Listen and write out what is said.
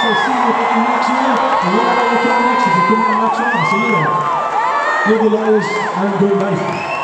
So see you fucking next year. And whatever you you next? If you come next one, I'll see you there. Live your lives and good life.